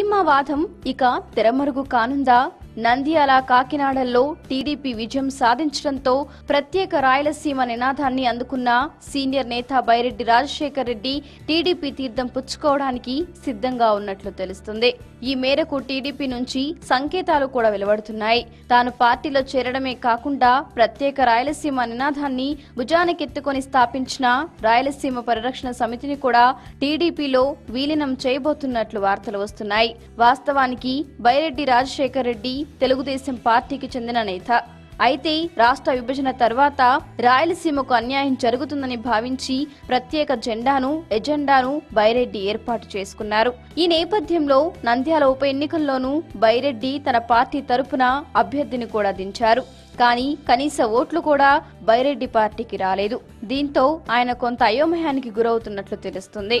సీమావాదం ఇక తెరమరుగు కానుందా? నంద్యాల కాకినాడల్లో టీడీపీ విజయం సాధించడంతో ప్రత్యేక రాయలసీమ నినాదాన్ని అందుకున్న సీనియర్ నేత బైరెడ్డి రాజశేఖర్ రెడ్డి టీడీపీ తీర్థం పుచ్చుకోవడానికి సిద్ధంగా ఉన్నట్లు తెలుస్తుంది. ఈ మేరకు టీడీపీ నుంచి సంకేతాలు కూడా వెలువడుతున్నాయి. తాను పార్టీలో చేరడమే కాకుండా ప్రత్యేక రాయలసీమ నినాదాన్ని భుజానికెత్తుకొని స్థాపించిన రాయలసీమ పరిరక్షణ సమితిని కూడా టీడీపీలో విలీనం చేయబోతున్నట్లు వార్తలు వస్తున్నాయి. వాస్తవానికి బైరెడ్డి రాజశేఖర్ రెడ్డి తెలుగుదేశం పార్టీకి చెందిన నేత. అయితే రాష్ట్ర విభజన తర్వాత రాయలసీమకు అన్యాయం జరుగుతుందని భావించి ప్రత్యేక జెండాను ఎజెండాను బైరెడ్డి ఏర్పాటు చేసుకున్నారు. ఈ నేపథ్యంలో నంద్యాల ఉప ఎన్నికల్లోనూ బైరెడ్డి తన పార్టీ తరపున అభ్యర్థిని కూడా దించారు. కానీ కనీస ఓట్లు కూడా బైరెడ్డి పార్టీకి రాలేదు. దీంతో ఆయన కొంత అయోమయానికి గురవుతున్నట్లు తెలుస్తుంది.